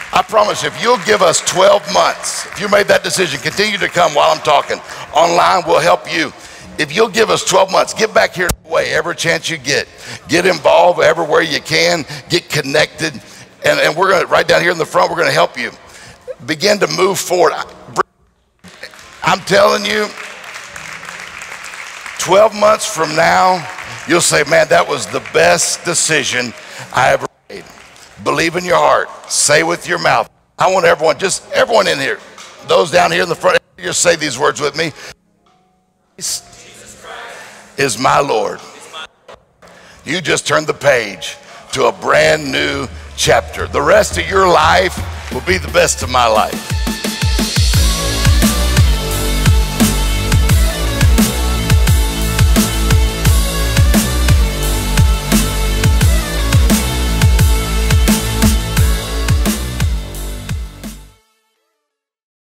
I promise if you'll give us 12 months, if you made that decision, continue to come while I'm talking. Online, we'll help you. If you'll give us 12 months, get back here way every chance you get. Get involved everywhere you can. Get connected. And, and we're going to, right down here in the front, we're going to help you begin to move forward. I'm telling you, 12 months from now, you'll say, man, that was the best decision I ever made. Believe in your heart, say with your mouth. I want everyone, just everyone in here, those down here in the front, just say these words with me. Jesus Christ is my Lord. You just turned the page to a brand new chapter. The rest of your life will be the best of my life.